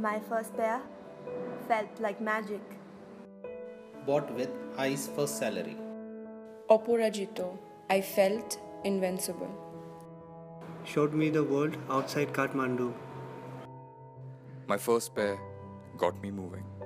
My first pair felt like magic. Bought with highest first salary. Oporajito. I felt invincible. Showed me the world outside Kathmandu. My first pair got me moving.